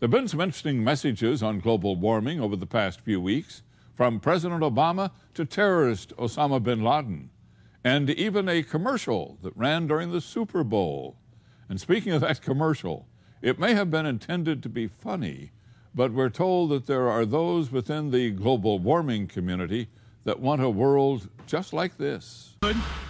There have been some interesting messages on global warming over the past few weeks, from President Obama to terrorist Osama bin Laden, and even a commercial that ran during the Super Bowl. And speaking of that commercial, it may have been intended to be funny, but we're told that there are those within the global warming community that want a world just like this.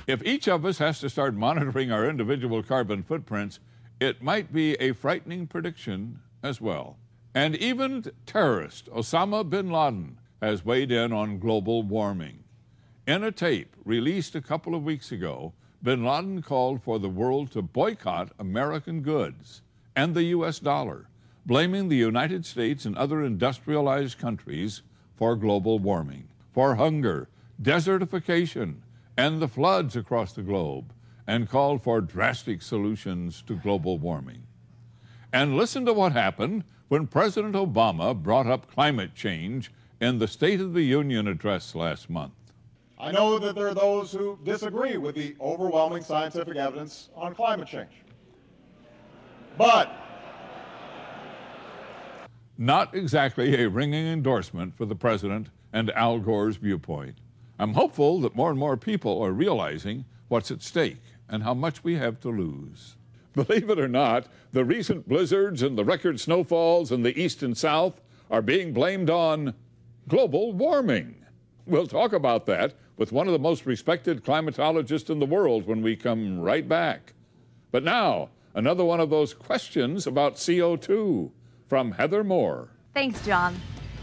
If each of us has to start monitoring our individual carbon footprints, it might be a frightening prediction as well. And even terrorist Osama bin Laden has weighed in on global warming. In a tape released a couple of weeks ago, bin Laden called for the world to boycott American goods and the U.S. dollar, blaming the United States and other industrialized countries for global warming, for hunger, desertification, and the floods across the globe, and called for drastic solutions to global warming. And listen to what happened when President Obama brought up climate change in the State of the Union address last month. I know that there are those who disagree with the overwhelming scientific evidence on climate change. But not exactly a ringing endorsement for the president and Al Gore's viewpoint. I'm hopeful that more and more people are realizing what's at stake and how much we have to lose. Believe it or not, the recent blizzards and the record snowfalls in the east and south are being blamed on global warming. We'll talk about that with one of the most respected climatologists in the world when we come right back. But now, another one of those questions about CO2 from Heather Moore. Thanks, John.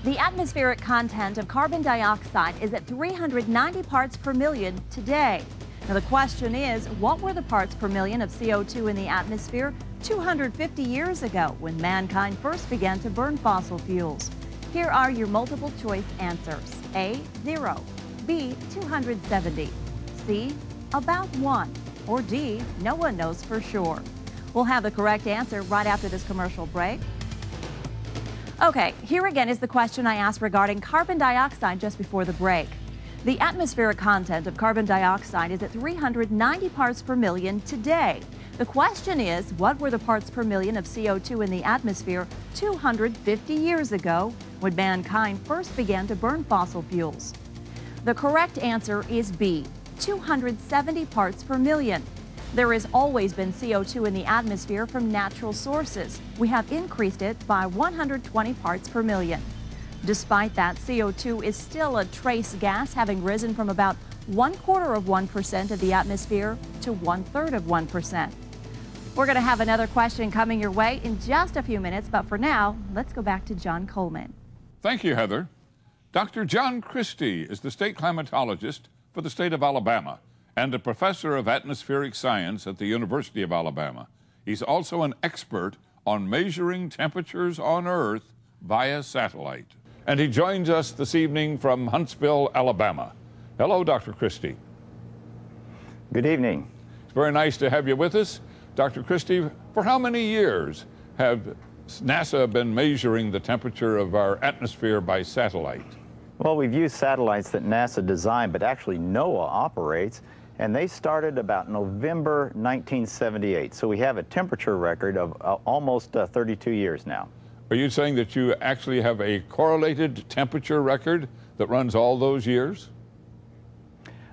The atmospheric content of carbon dioxide is at 390 parts per million today. Now, the question is, what were the parts per million of CO2 in the atmosphere 250 years ago when mankind first began to burn fossil fuels? Here are your multiple choice answers. A, 0. B, 270. C, about 1. Or D, no one knows for sure. We'll have the correct answer right after this commercial break. Okay, here again is the question I asked regarding carbon dioxide just before the break. The atmospheric content of carbon dioxide is at 390 parts per million today. The question is, what were the parts per million of CO2 in the atmosphere 250 years ago when mankind first began to burn fossil fuels? The correct answer is B, 270 parts per million. There has always been CO2 in the atmosphere from natural sources. We have increased it by 120 parts per million. Despite that, CO2 is still a trace gas, having risen from about one quarter of 1% of the atmosphere to one third of 1%. We're going to have another question coming your way in just a few minutes, but for now, let's go back to John Coleman. Thank you, Heather. Dr. John Christy is the state climatologist for the state of Alabama and a professor of atmospheric science at the University of Alabama. He's also an expert on measuring temperatures on Earth via satellite and he joins us this evening from Huntsville, Alabama. Hello, Dr. Christy. Good evening. It's very nice to have you with us. Dr. Christy, for how many years have NASA been measuring the temperature of our atmosphere by satellite? Well, we've used satellites that NASA designed, but actually NOAA operates, and they started about November 1978. So we have a temperature record of uh, almost uh, 32 years now. Are you saying that you actually have a correlated temperature record that runs all those years?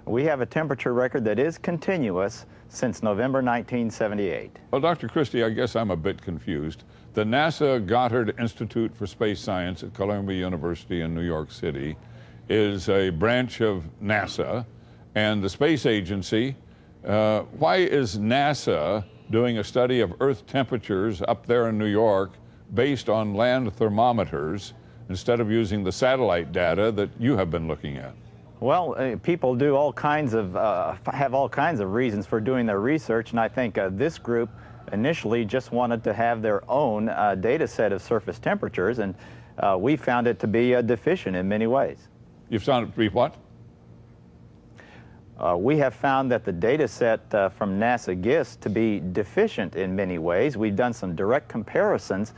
We have a temperature record that is continuous since November 1978. Well, Dr. Christy, I guess I'm a bit confused. The NASA Goddard Institute for Space Science at Columbia University in New York City is a branch of NASA and the space agency. Uh, why is NASA doing a study of Earth temperatures up there in New York based on land thermometers instead of using the satellite data that you have been looking at? Well, uh, people do all kinds of, uh, have all kinds of reasons for doing their research, and I think uh, this group initially just wanted to have their own uh, data set of surface temperatures, and uh, we found it to be uh, deficient in many ways. You've found it to be what? Uh, we have found that the data set uh, from NASA GISS to be deficient in many ways. We've done some direct comparisons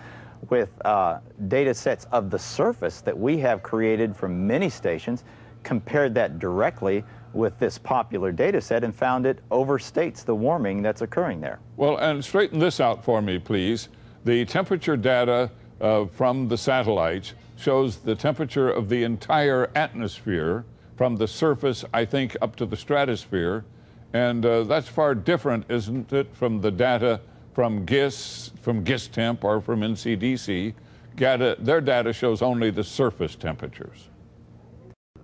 with uh, data sets of the surface that we have created from many stations, compared that directly with this popular data set and found it overstates the warming that's occurring there. Well, and straighten this out for me, please. The temperature data uh, from the satellites shows the temperature of the entire atmosphere from the surface, I think, up to the stratosphere. And uh, that's far different, isn't it, from the data from GISS, from GISTEMP, or from NCDC. Data, their data shows only the surface temperatures.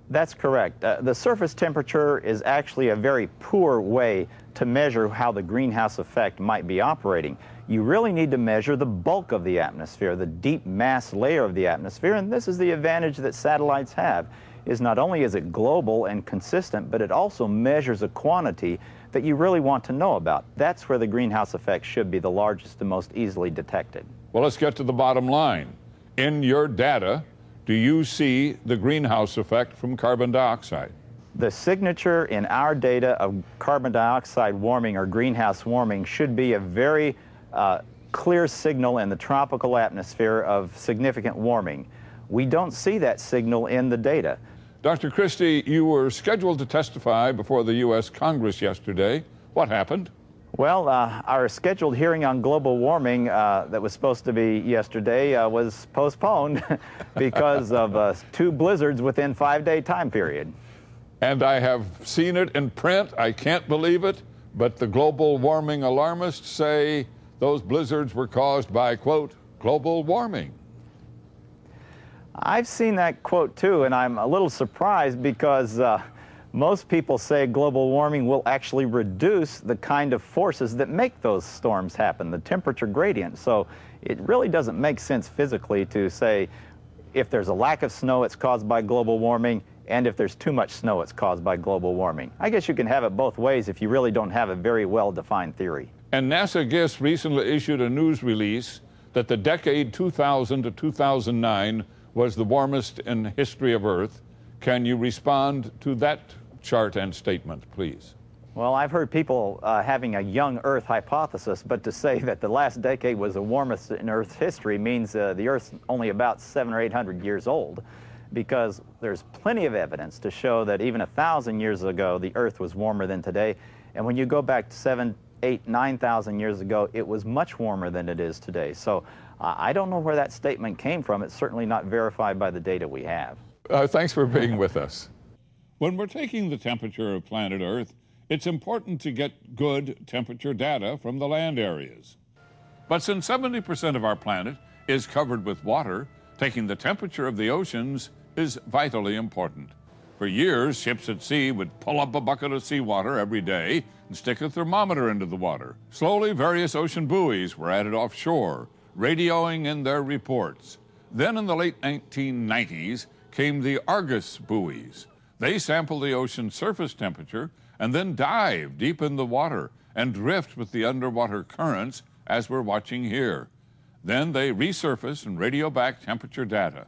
That's correct. Uh, the surface temperature is actually a very poor way to measure how the greenhouse effect might be operating. You really need to measure the bulk of the atmosphere, the deep mass layer of the atmosphere, and this is the advantage that satellites have, is not only is it global and consistent, but it also measures a quantity that you really want to know about. That's where the greenhouse effect should be the largest and most easily detected. Well, let's get to the bottom line. In your data, do you see the greenhouse effect from carbon dioxide? The signature in our data of carbon dioxide warming or greenhouse warming should be a very uh, clear signal in the tropical atmosphere of significant warming. We don't see that signal in the data. Dr. Christy, you were scheduled to testify before the U.S. Congress yesterday. What happened? Well, uh, our scheduled hearing on global warming uh, that was supposed to be yesterday uh, was postponed because of uh, two blizzards within five-day time period. And I have seen it in print. I can't believe it. But the global warming alarmists say those blizzards were caused by, quote, global warming. I've seen that quote too, and I'm a little surprised because uh, most people say global warming will actually reduce the kind of forces that make those storms happen, the temperature gradient. So it really doesn't make sense physically to say if there's a lack of snow, it's caused by global warming, and if there's too much snow, it's caused by global warming. I guess you can have it both ways if you really don't have a very well-defined theory. And NASA GISS recently issued a news release that the decade 2000 to 2009 was the warmest in history of Earth. Can you respond to that chart and statement, please? Well, I've heard people uh, having a young Earth hypothesis, but to say that the last decade was the warmest in Earth's history means uh, the Earth's only about seven or eight hundred years old, because there's plenty of evidence to show that even a thousand years ago, the Earth was warmer than today. And when you go back to seven, eight, nine thousand years ago, it was much warmer than it is today. So uh, I don't know where that statement came from. It's certainly not verified by the data we have. Uh, thanks for being with us. When we're taking the temperature of planet Earth, it's important to get good temperature data from the land areas. But since 70% of our planet is covered with water, taking the temperature of the oceans is vitally important. For years, ships at sea would pull up a bucket of seawater every day and stick a thermometer into the water. Slowly, various ocean buoys were added offshore, radioing in their reports. Then in the late 1990s came the Argus buoys. They sample the ocean surface temperature and then dive deep in the water and drift with the underwater currents as we're watching here. Then they resurface and radio back temperature data.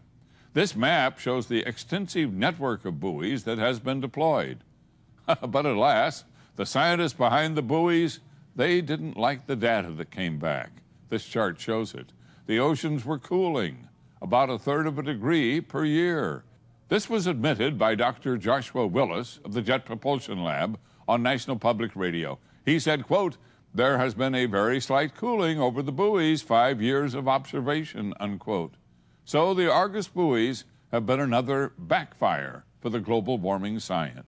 This map shows the extensive network of buoys that has been deployed. but alas, the scientists behind the buoys, they didn't like the data that came back. This chart shows it. The oceans were cooling, about a third of a degree per year. This was admitted by Dr. Joshua Willis of the Jet Propulsion Lab on National Public Radio. He said, quote, there has been a very slight cooling over the buoys, five years of observation, unquote. So the Argus buoys have been another backfire for the global warming science.